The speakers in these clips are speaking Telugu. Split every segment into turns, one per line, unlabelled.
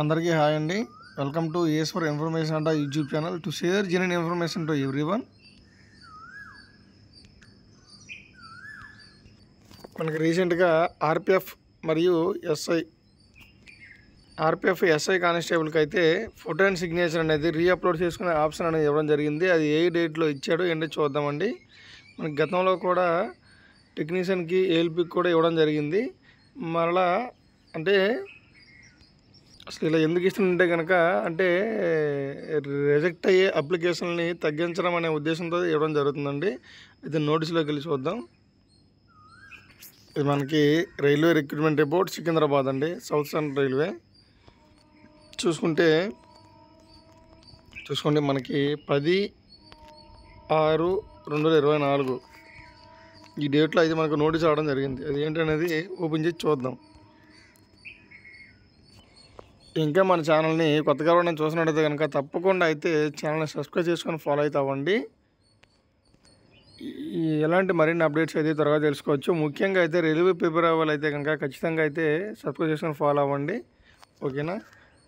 అందరికీ హాయ్ అండి. Welcome to ace for information అంట YouTube channel to share genuine information to everyone మనకి రీసెంట్గా ఆర్పిఎఫ్ మరియు ఎస్ఐ ఆర్పిఎఫ్ ఎస్ఐ కానిస్టేబుల్కి అయితే ఫోటో అండ్ సిగ్నేచర్ అనేది రీఅప్లోడ్ చేసుకునే ఆప్షన్ అనేది ఇవ్వడం జరిగింది. అది ఏ డేట్లో ఇచ్చాడో ఏంటో చూద్దామండి. మనకి గతంలో కూడా టెక్నీషియన్కి ఏఎల్పికి కూడా ఇవ్వడం జరిగింది. మరలా అంటే అసలు ఇలా ఎందుకు ఇస్తుందంటే కనుక అంటే రిజెక్ట్ అయ్యే అప్లికేషన్ని తగ్గించడం అనే ఉద్దేశంతో ఇవ్వడం జరుగుతుందండి. ఇది నోటీసులోకి వెళ్ళి చూద్దాం. ఇది మనకి రైల్వే రిక్రూట్మెంట్ రిపోర్ట్ సికింద్రాబాద్ అండి సౌత్ సెంట్రల్ రైల్వే. చూసుకుంటే చూసుకోండి మనకి పది ఆరు రెండు వేల ఇరవై నాలుగు. ఈ డేట్లో అయితే మనకు నోటీస్ రావడం జరిగింది. అది ఏంటనేది ఓపెన్ చేసి చూద్దాం. ఇంకా మన ఛానల్ని కొత్తగా ఎవరైనా చూసినట్టయితే కనుక తప్పకుండా అయితే ఛానల్ని సబ్స్క్రైబ్ చేసుకొని ఫాలో అయితే అవ్వండి. ఈ ఎలాంటి మరిన్ని అప్డేట్స్ అయితే త్వరగా తెలుసుకోవచ్చు. ముఖ్యంగా అయితే రైల్వే ప్రిపేర్ అవ్వాలి అయితే కనుక ఖచ్చితంగా అయితే సబ్స్క్రైబ్ చేసుకొని ఫాలో అవ్వండి. ఓకేనా?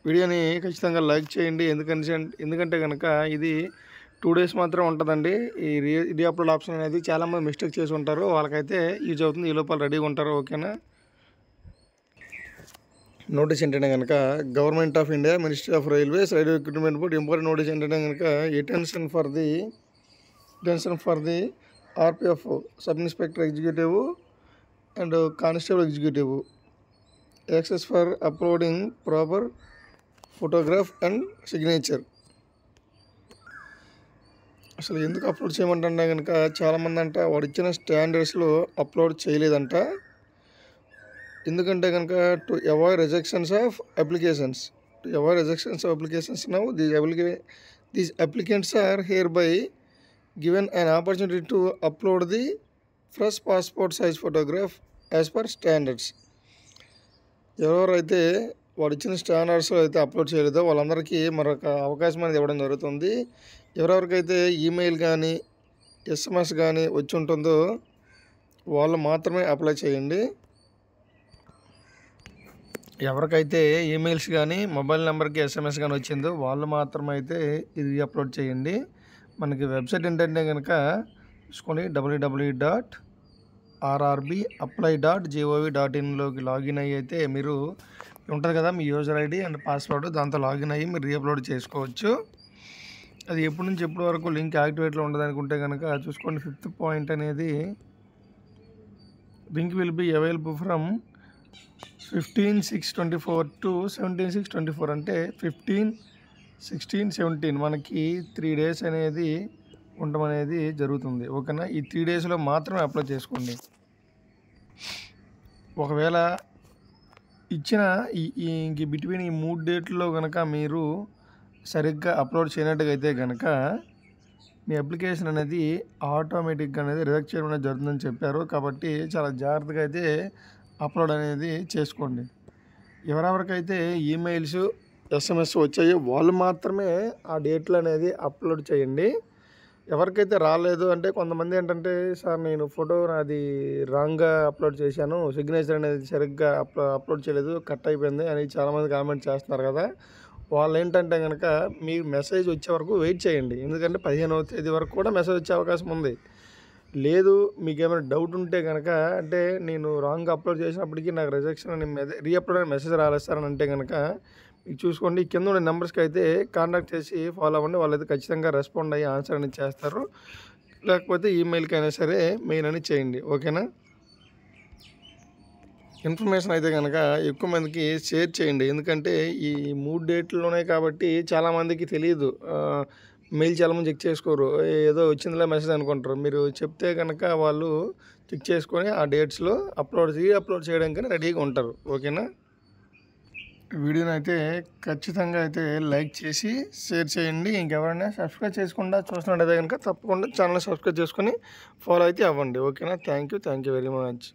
వీడియోని ఖచ్చితంగా లైక్ చేయండి. ఎందుకంటే ఎందుకంటే కనుక ఇది టూ డేస్ మాత్రం ఉంటుందండి. ఈ రీ రీఅప్లోడ్ ఆప్షన్ అనేది చాలామంది మిస్టేక్ చేసి ఉంటారు. వాళ్ళకైతే యూజ్ అవుతుంది. ఈ లోపల రెడీగా ఉంటారు. ఓకేనా? నోటీస్ ఏంటంటే కనుక government of India ministry of railways railway equipment board important notice ఏంటంటే కనుక attention for the attention for the RPF sub inspector executive and constable executive. Access for uploading proper photograph and signature. అసలు ఎందుకు అప్లోడ్ చేయమంటే కనుక చాలామంది అంట వాడు ఇచ్చిన స్టాండర్డ్స్లో అప్లోడ్ చేయలేదంట. ఎందుకంటే కనుక to avoid rejections of applications to avoid rejections of applications now these applicant these applicants are hereby given an opportunity to upload the fresh passport size photograph as per standards ఎవరెవరైతే వాడు ఇచ్చిన స్టాండర్డ్స్ అయితే అప్లోడ్ చేయలేదో వాళ్ళందరికీ మరొక అవకాశం అనేది ఇవ్వడం జరుగుతుంది. ఎవరెవరికైతే ఈమెయిల్ కానీ ఎస్ఎంఎస్ కానీ వచ్చి ఉంటుందో వాళ్ళు మాత్రమే అప్లై చేయండి. ఎవరికైతే ఈమెయిల్స్ కానీ మొబైల్ నెంబర్కి ఎస్ఎంఎస్ కానీ వచ్చిందో వాళ్ళు మాత్రమైతే అయితే ఇది అప్లోడ్ చేయండి. మనకి వెబ్సైట్ ఏంటంటే కనుక చూసుకోండి W W dot RRB apply dot GOV dot ఇన్లోకి login అయ్యి అయితే మీరు ఉంటుంది కదా మీ యూజర్ ఐడి అండ్ పాస్వర్డ్ దాంతో లాగిన్ అయ్యి మీరు రీఅప్లోడ్ చేసుకోవచ్చు. అది ఎప్పటి నుంచి ఎప్పటి వరకు లింక్ యాక్టివేట్లో ఉండదు అనుకుంటే కనుక చూసుకోండి ఫిఫ్త్ పాయింట్ అనేది link will be available from fifteen six twenty four to seventeen six twenty four అంటే ఫిఫ్టీన్ సిక్స్టీన్ సెవెంటీన్ మనకి త్రీ డేస్ అనేది ఉండడం అనేది జరుగుతుంది. ఓకేనా? ఈ త్రీ డేస్లో మాత్రమే అప్లై చేసుకోండి. ఒకవేళ ఇచ్చిన ఈ ఇంక బిట్వీన్ ఈ మూడు డేట్లో కనుక మీరు సరిగ్గా అప్లోడ్ చేయనట్టుగా అయితే కనుక మీ అప్లికేషన్ అనేది ఆటోమేటిక్గా అనేది రిజెక్ట్ చేయడం అనేది జరుగుతుందని చెప్పారు. కాబట్టి చాలా జాగ్రత్తగా అయితే అప్లోడ్ అనేది చేసుకోండి. ఎవరెవరికైతే ఈమెయిల్స్ ఎస్ఎంఎస్ వచ్చాయో వాళ్ళు మాత్రమే ఆ డేట్లు అనేది అప్లోడ్ చేయండి. ఎవరికైతే రాలేదు అంటే కొంతమంది ఏంటంటే సార్ నేను ఫోటో నాది రాంగ్గా అప్లోడ్ చేశాను సిగ్నేచర్ అనేది సరిగ్గా అప్లో అప్లోడ్ చేయలేదు కట్ అయిపోయింది అని చాలామంది కామెంట్ చేస్తున్నారు కదా. వాళ్ళు ఏంటంటే కనుక మీ మెసేజ్ వచ్చే వరకు వెయిట్ చేయండి. ఎందుకంటే పదిహేనవ తేదీ వరకు కూడా మెసేజ్ వచ్చే అవకాశం ఉంది. లేదు మీకు ఏమైనా డౌట్ ఉంటే కనుక అంటే నేను రాంగ్ అప్లోడ్ చేసినప్పటికీ నాకు రిజెక్షన్ అని రీఅప్లోడ్ అని మెసేజ్ రాలేదు సార్ అని అంటే కనుక మీకు చూసుకోండి. కింద ఉన్న నెంబర్స్కి అయితే కాంటాక్ట్ చేసి ఫాలో అవ్వండి. వాళ్ళైతే ఖచ్చితంగా రెస్పాండ్ అయ్యి ఆన్సర్ అనేది చేస్తారు. లేకపోతే ఈమెయిల్కి అయినా సరే మెయిల్ అని చేయండి. ఓకేనా ఇన్ఫర్మేషన్ అయితే కనుక ఎక్కువ మందికి షేర్ చేయండి. ఎందుకంటే ఈ మూడు డేట్లోనే కాబట్టి చాలామందికి తెలియదు. మెయిల్ చాలామంది చెక్ చేసుకోరు. ఏదో వచ్చిందిలా మెసేజ్ అనుకుంటారు. మీరు చెప్తే కనుక వాళ్ళు చెక్ చేసుకొని ఆ డేట్స్లో అప్లోడ్ చేయి అప్లోడ్ చేయడానికి రెడీగా ఉంటారు. ఓకేనా? వీడియోని అయితే ఖచ్చితంగా అయితే లైక్ చేసి షేర్ చేయండి. ఇంకెవరైనా సబ్స్క్రైబ్ చేసుకుండా చూస్తున్నట్టయితే కనుక తప్పకుండా ఛానల్ సబ్స్క్రైబ్ చేసుకొని ఫాలో అయితే అవ్వండి. ఓకేనా? Thank you. Thank you very much.